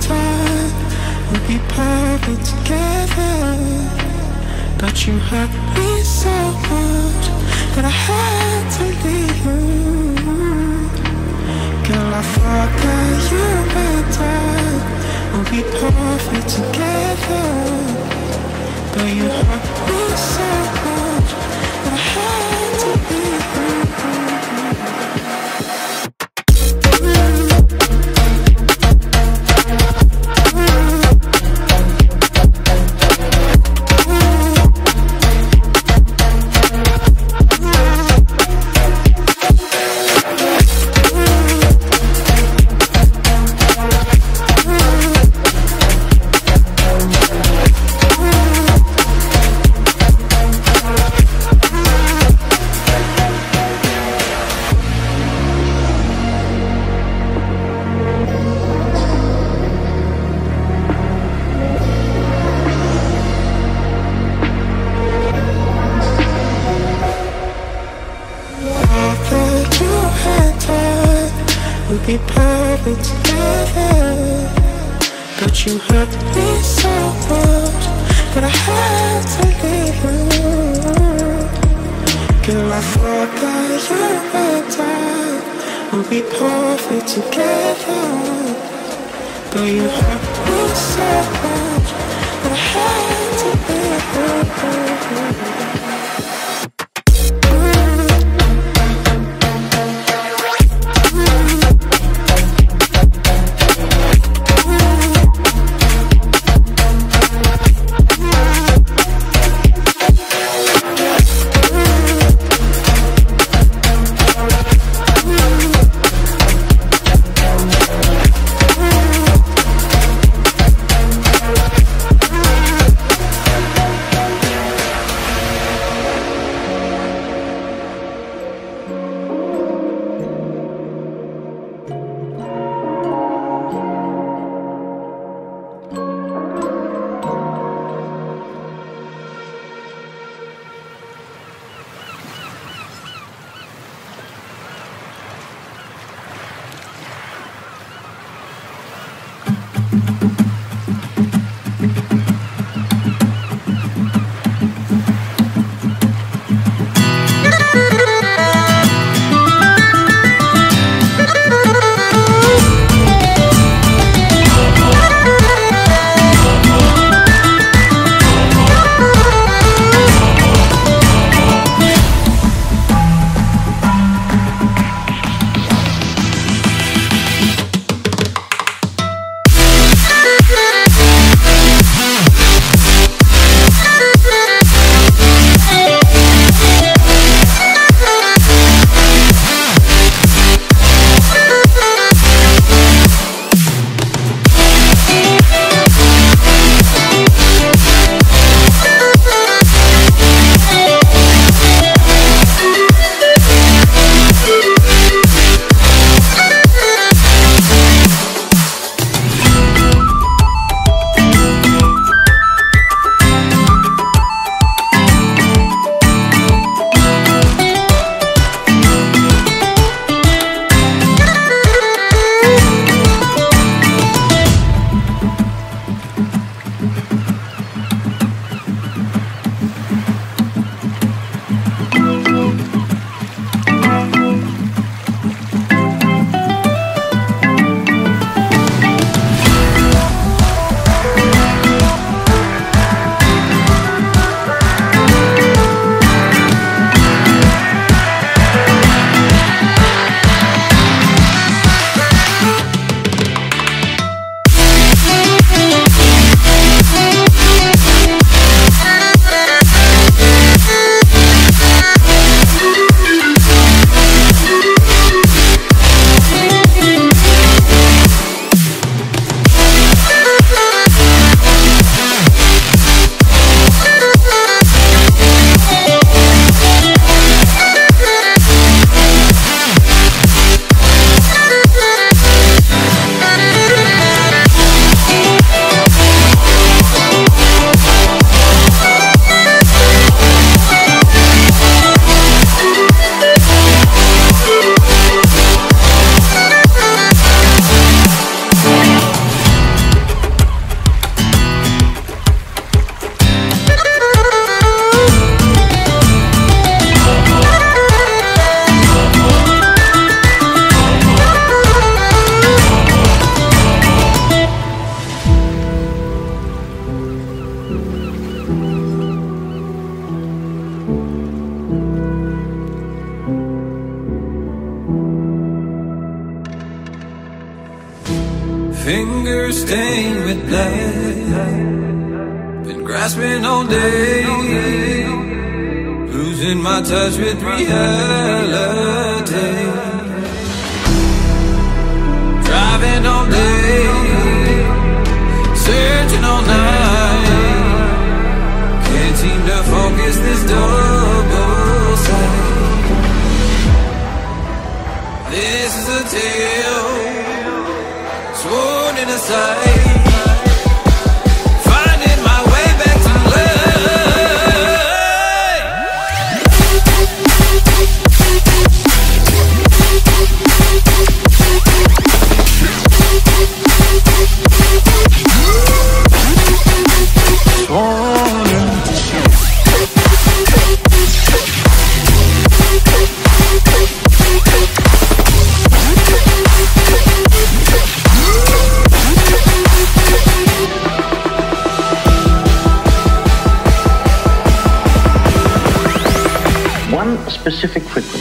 time would be perfect together. But you hurt me so much that I had to leave you. Girl, I thought that you I would be perfect together. But you hurt me so much that I had to leave would be perfect together. But you hurt me so much that I had to leave you. Girl, I thought that you and I would be perfect together. But you hurt me so much that I had to leave you. Stained with blood. Been grasping all day. Losing my touch with reality. Driving all day. Searching all night. Can't seem to focus this double sight. This is a tale sworn specific frequency.